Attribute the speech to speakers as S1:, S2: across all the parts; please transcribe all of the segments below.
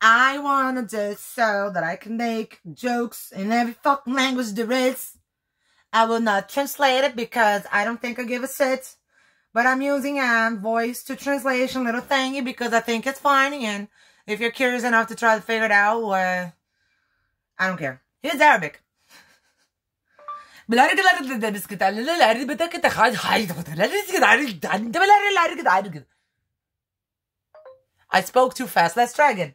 S1: I wanna do so that I can make jokes in every fucking language there is. I will not translate it because I don't think I give a shit. But I'm using a voice to translation little thingy because I think it's funny. And if you're curious enough to try to figure it out, uh, I don't care. Here's Arabic. I spoke too fast. Let's try again.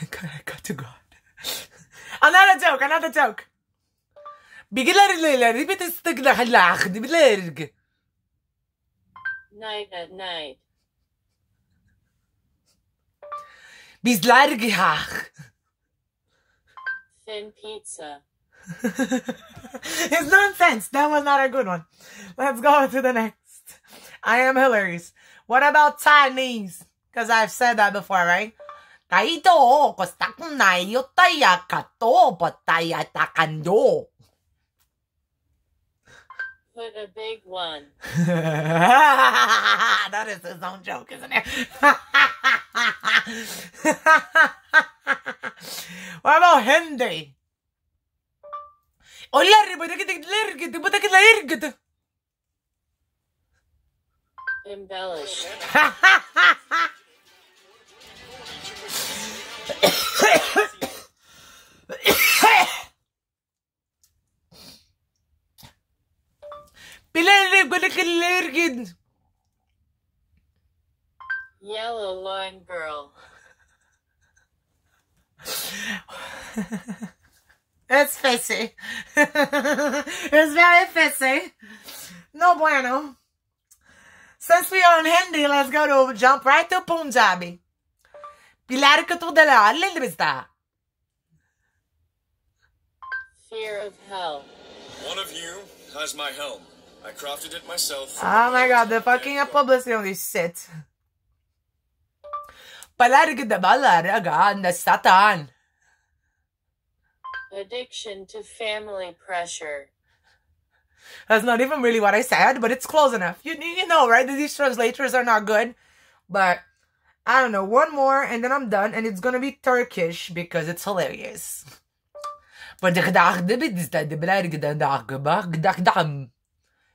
S2: I
S1: got, I got to God. another joke, another joke.
S2: Night at night. Thin pizza.
S1: it's nonsense. That was not a good one. Let's go to the next. I am hilarious. What about Chinese? Because I've said that before, right? Kaito, kostak na yotaya kato, pataya takando.
S2: Put a big one.
S1: that is his own joke, isn't it? what about Hindi?
S2: Embellish. Yellow line girl.
S1: It's fishy. it's very fishy. No bueno. Since we are in Hindi, let's go to jump right to Punjabi. Pilar ka to dala, lilibista.
S2: Fear of hell.
S3: One of you has my helm. I crafted it myself.
S1: Oh my god, the fucking publicity on this shit. Palar ka da balar na satan.
S2: Addiction to family pressure.
S1: That's not even really what I said, but it's close enough. You, you know, right? These translators are not good. But I don't know. One more and then I'm done. And it's gonna be Turkish because it's hilarious.